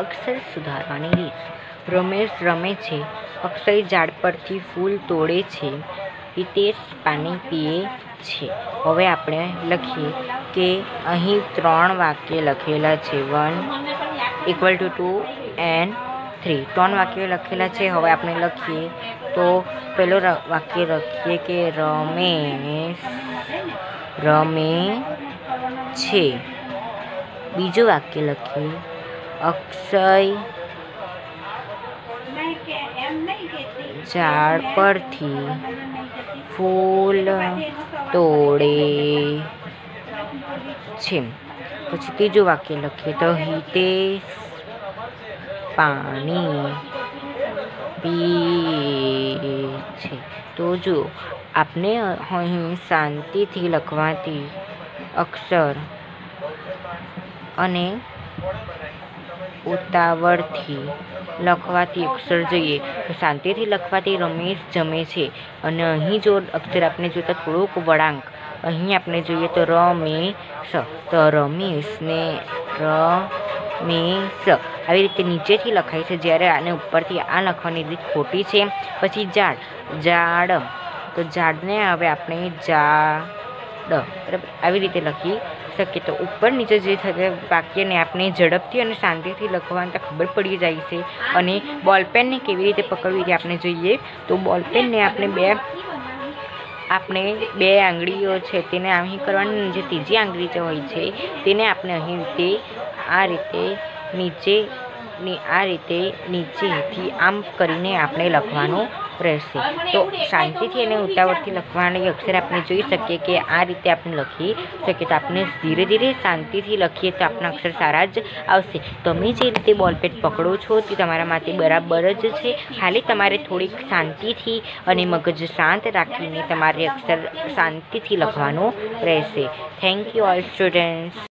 અક્ષર સુધારવાની રીત. રમેશ રમે છે. અક્ષય ઝાડ પરથી ફૂલ તોડે છે. હિતેશ પાણી પીએ છે. હવે આપણે લખીએ કે અહીં ત્રણ વાક્ય લખેલા છે. One equal to two and three. ત્રણ વાક્ય લખેલા છે. હવે આપણે લખીએ તો પેલો વાક્ય લખીએ કે રમેશ રમે છે. બીજું વાક્ય લખીએ અક્ષય. ઝાડ પરથી ફૂલ તોડે. છે પછી ત્રીજું વાક્ય લખીએ. તો હિતેશ પાણી પીએ છે. તો જો આપને અહીં શાંતિથી લખવાથી અક્ષર અને ઉતાવળથી લખવાથી અક્ષર જોઈએ. શાંતિથી લખવાથી રમેશ જમે છે. અને અહીં જો અક્ષર આપણે જોતા થોડુંક વળાંક. અહીં આપણે જોઈએ તો રમેશ. તો રમેશને રમેશ. આવી રીતે નીચેથી લખાય છે. જ્યારે આને ઉપરથી આ લખવાની રીત ખોટી છે. પછી ઝાડ. ઝાડ. તો ઝાડને હવે આપણે ઝાડ બરાબર? આવી રીતે લખી શકીએ. તો ઉપર નીચે જે થતા વાક્યને આપણે ઝડપથી અને શાંતિથી લખવાની ખબર પડી જાય છે. અને બોલપેનને કેવી રીતે પકડવી તે આપણે જોઈએ. તો બોલપેનને આપણે બે આપણે બે આંગળીઓ છે તેને અહીં કરવાની જે ત્રીજી આંગળી જે હોય છે તેને આપણે અહીં રીતે આ રીતે નીચે આ રીતે નીચેથી આમ કરીને આપણે લખવાનું રહેશે. તો શાંતિથી અને ઉતાવળથી લખવાની અક્ષર આપણે જોઈ શકીએ કે આ રીતે આપણે લખી શકીએ તો આપણે ધીરે ધીરે શાંતિથી લખીએ તો આપણા અક્ષર સારા જ આવશે. તમે જે રીતે બોલપેટ પકડો છો તે તમારા માટે બરાબર જ છે. ખાલી તમારે થોડીક શાંતિથી અને મગજ શાંત રાખીને તમારે અક્ષર શાંતિથી લખવાનું રહેશે. Thank you all students